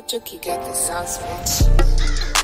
Chucky got the sauce, bitch.